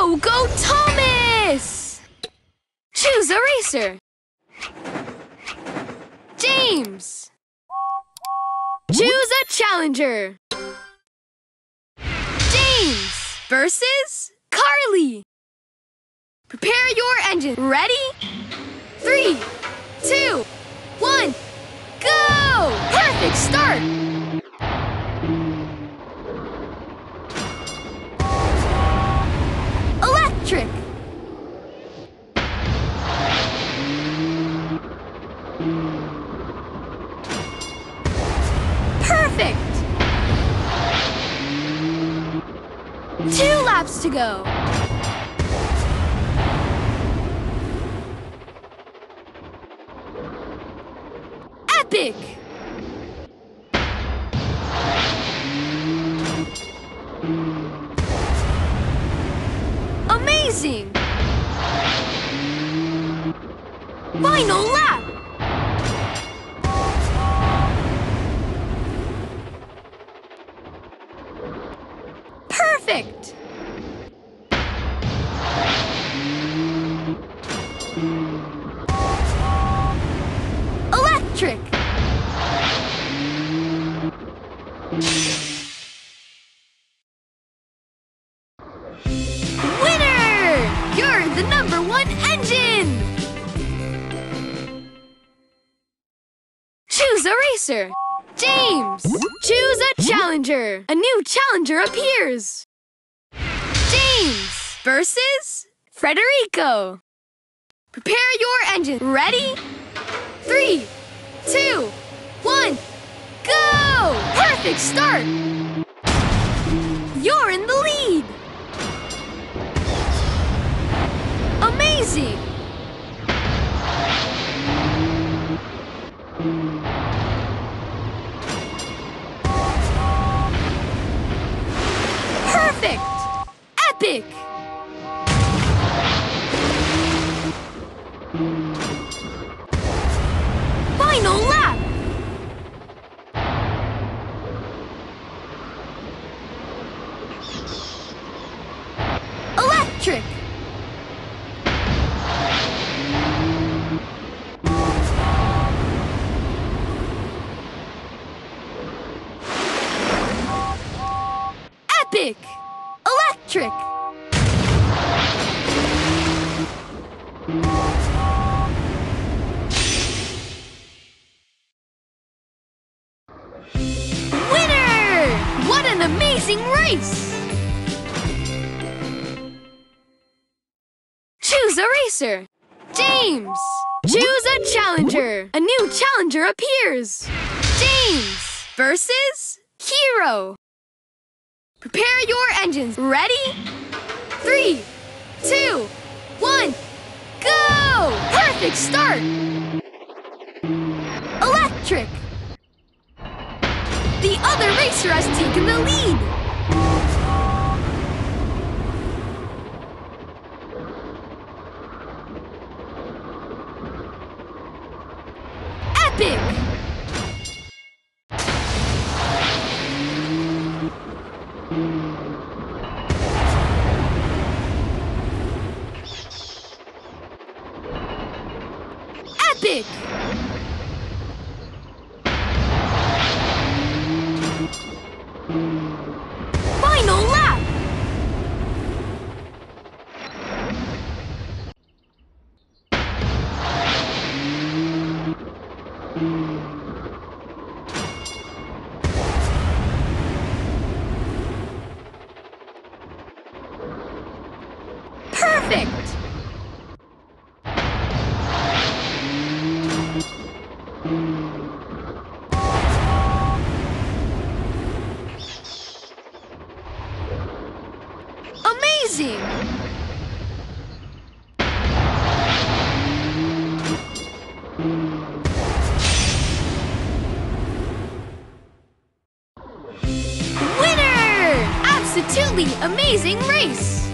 Go, Thomas! Choose a racer. James. Choose a challenger. James versus Carly. Prepare your engine. Ready? Three, two, one, go! Perfect start! Perfect! Two laps to go. Epic! Amazing! Final lap! Perfect! Electric! Winner! You're the number one engine! Choose a racer. James! Choose a challenger. A new challenger appears. James versus Frederico. Prepare your engine. Ready? Three, two, one, go! Perfect start! You're in the lead! Amazing! Perfect! Epic! Final lap! Electric! Epic! Electric! Winner! What an amazing race! Choose a racer. James! Choose a challenger. A new challenger appears. James versus Hiro. Prepare your engines. Ready? Three, two, one, go! Perfect start! Electric! The other racer has taken the lead! Epic! Epic! Final lap! Perfect! Amazing! Winner! Absolutely amazing race!